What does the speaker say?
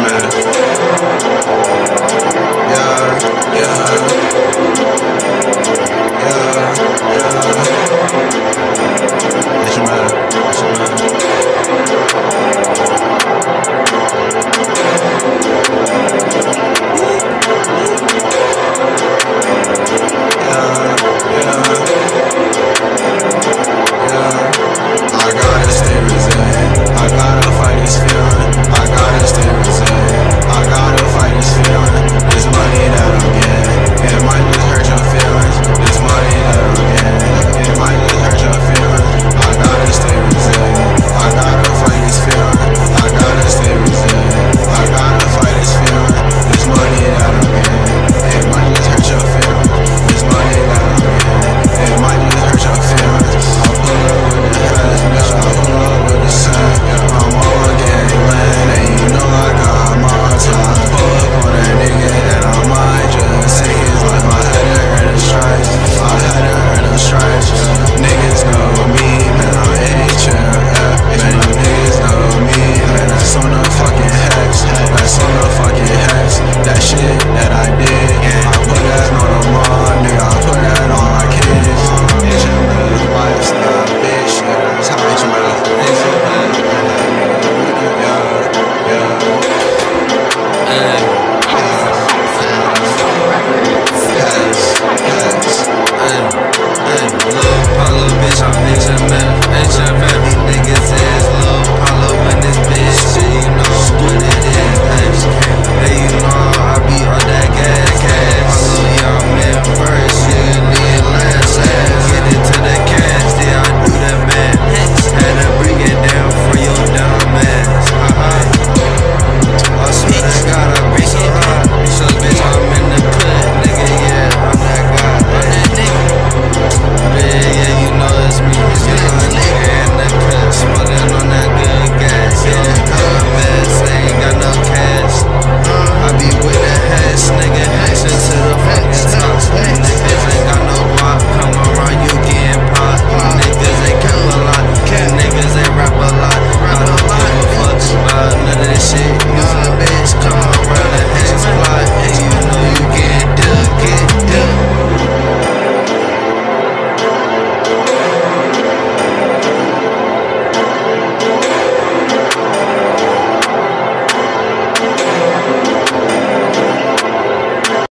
matter.